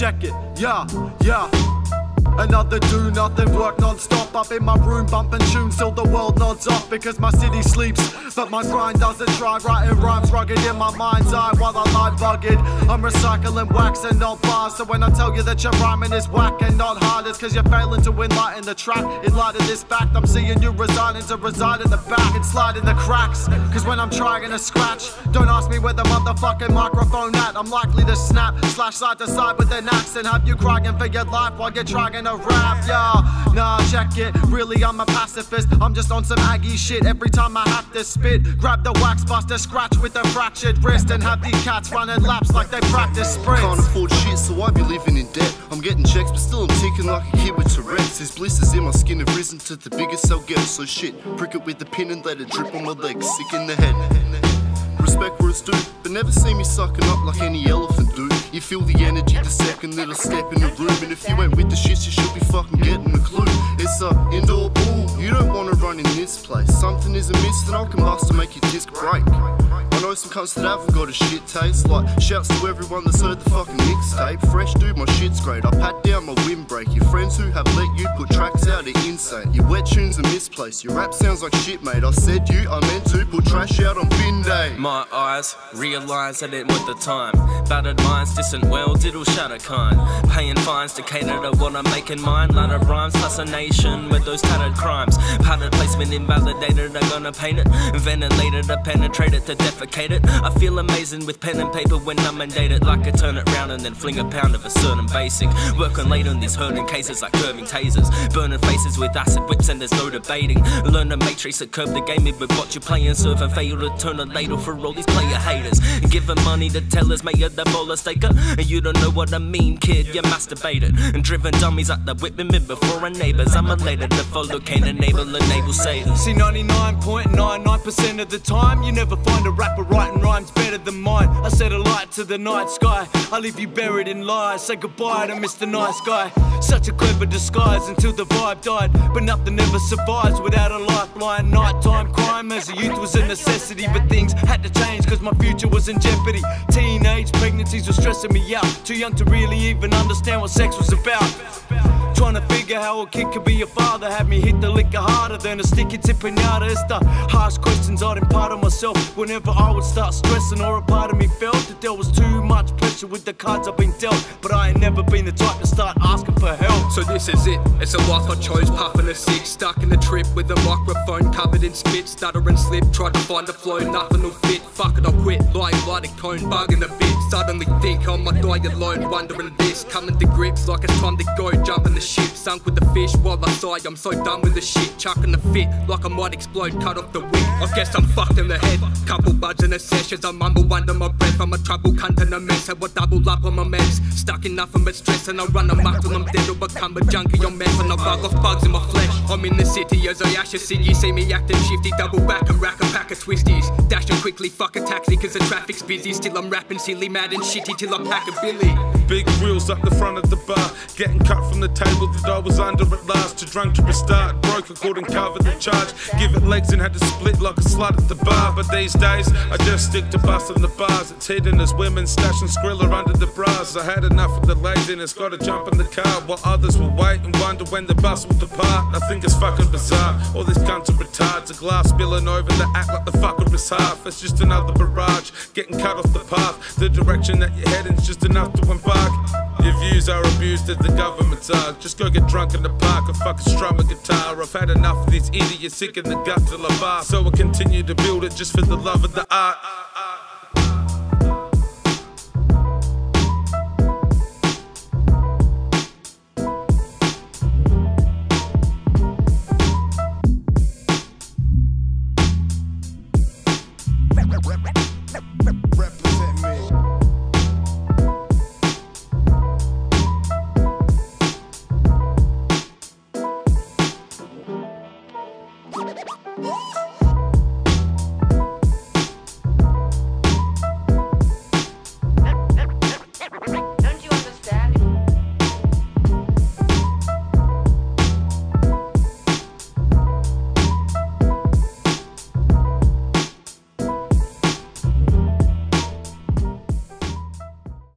check it, yeah, yeah. Another do nothing, work non-stop. Up in my room, bumping tunes till the world nods off Because my city sleeps, but my grind doesn't try Writing rhymes rugged in my mind's eye while I lie bugged I'm recycling wax and not bars So when I tell you that your rhyming is whack and not hard It's cause you're failing to enlighten the track. In light of this fact, I'm seeing you resigning to reside in the back And slide in the cracks. Cause when I'm trying to scratch Don't ask me where the motherfucking microphone at. I'm likely to snap, slash side to side with an axe And have you crying for your life while you're trying to rap, yeah. Nah, check it. Really, I'm a pacifist. I'm just on some Aggie shit every time I have to spit. Grab the wax buster, scratch with a fractured wrist, and have these cats running laps like they practice sprints. Can't afford shit, so I be living in debt. I'm getting checks, but still I'm ticking like a kid with Tourette's. These blisters in my skin have risen to the biggest I'll get. So shit, prick it with a pin and let it drip on my legs. Sick in the head. Respect where it's due, but never see me sucking up like any elephant do. You feel the energy the second I step in the room, and if you ain't with the shits, you should be fucking getting a clue. It's a indoor pool. You don't wanna run in this place. Something is amiss, then I'll combust to make your disc break. I know some cunts that haven't got a shit taste. Like shouts to everyone that's heard the fucking mixtape. Fresh dude, my shit's great. I pat down my windbreak. Your friends who have let you put tracks out are insane. Your wet tunes are misplaced. Your rap sounds like shit, mate. I said you, I meant to put trash out on bin day. My eyes realize that it with the time. Battered minds, distant worlds, it'll shatter kind. Paying fines to cater to what I'm making mine. Line of rhymes, plus a nation with those tattered crimes. Pattern placement invalidated, I'm gonna paint it. Ventilated to penetrate it to defecate it. I feel amazing with pen and paper when I'm mandated. Like I turn it round and then fling a pound of a certain basic. Working late on these hurting cases like curving tasers. Burning faces with acid whips and there's no debating. Learn the matrix that curb the game with what you're playing. Serve and fail to turn a ladle for all these player haters. Giving money to tellers, make you the baller staker. And you don't know what I mean, kid, you're masturbated. And driven dummies at the whipping me before our neighbors. I'm elated to follow Cain, enable, enable Satan. See, 99.99% of the time, you never find a rapper writing rhymes better than mine. I set a light to the night sky. I leave you buried in lies. Say goodbye to Mr. Nice Guy. Such a clever disguise until the vibe died. But nothing ever survives without a lifeline. Nighttime crime as a youth was a necessity. But things had to change cause my future was in jeopardy. Teenage pregnancies were stressing me out. Too young to really even understand what sex was about. Trying to figure how a kid could be a father. Had me hit the liquor harder than a sticky tip pinata. It's the harsh questions I'd impart on myself whenever I would start stressing, or a part of me felt that there was too much pressure with the cards I've been dealt. But I ain't never been the type to start asking for help. So this is it, it's a life I chose, puffing a six, stuck in the trip with a microphone covered in spit, stutter and slip, tried to find a flow, nothing will fit, fuck it, I quit, lying light a cone, bugging a bit, suddenly think I might die alone, wondering this, coming to grips like it's time to go, jumping the ship, sunk with the fish while I sigh, I'm so done with the shit, chucking the fit, like I might explode, cut off the wick, I guess I'm fucked in the head, couple buds in the sessions, I mumble under my breath, I'm a trouble cunt and a mess, I will double up on my meds, stuck in nothing but stress, and I run amok till I'm dead or become a junkie on meth, and I bug off bugs in my flesh, I'm in the city as I ash a you see me acting shifty, double back and rack a pack of twisties, dashing quickly, fuck a taxi cause the traffic's busy, still I'm rapping silly, mad and shitty till I pack a billy. Big wheels up the front of the bar. Getting cut from the table that I was under at last. Too drunk to restart. Broke, I couldn't cover the charge. Give it legs and had to split like a slut at the bar. But these days, I just stick to busting the bars. It's hidden as women stashing Skrilla under the bras. I had enough of the laziness, gotta jump in the car while others will wait and wonder when the bus will depart. I think it's fucking bizarre. All these cunts are retards. A glass spilling over, they act like the fucker is half. It's just another barrage. Getting cut off the path. The direction that you're heading's just enough to embark. Views are abused as the government's are. Just go get drunk in the park and fucking strum a guitar. I've had enough of these idiots sick in the gut till I bar. So I continue to build it just for the love of the art.